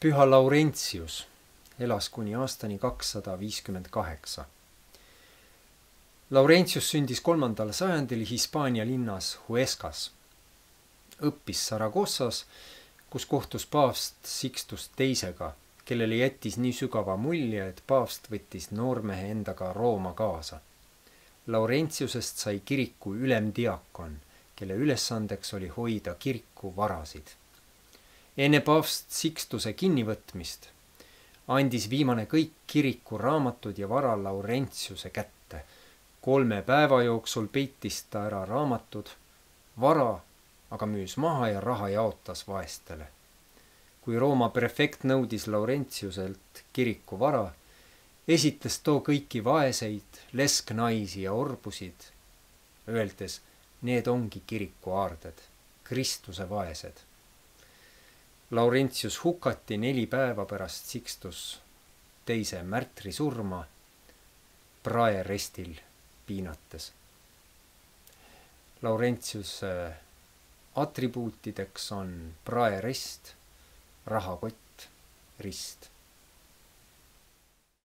püha Laurentius elas kuni aastani kakssada viiskümmend kaheksa. Laurentius sündis kolmandal sajandil Hispaania linnas Huescas. õppis Saragossas, kus kohtus paavst Sixtus teisega, kellele jättis nii sügava mulje, et paavst võttis noormehe endaga Rooma kaasa. Laurentiusest sai kiriku ülemdiakon, kelle ülesandeks oli hoida kiriku varasid. Enne paavst Sixtuse kinnivõtmist andis viimane kõik kiriku raamatud ja vara Laurentiuse kätte. kolme päeva jooksul peitis ta ära raamatud, vara aga müüs maha ja raha jaotas vaestele. kui Rooma prefekt nõudis Laurentiuselt kiriku vara, esitles too kõiki vaeseid, lesknaisi ja orbusid, öeldes, need ongi kiriku aarded, Kristuse vaesed Laurentius hukati neli päeva pärast Sixtus teise märtri surma praerestil piinates. Laurentiuse atribuutideks on praerest, rahakott, rist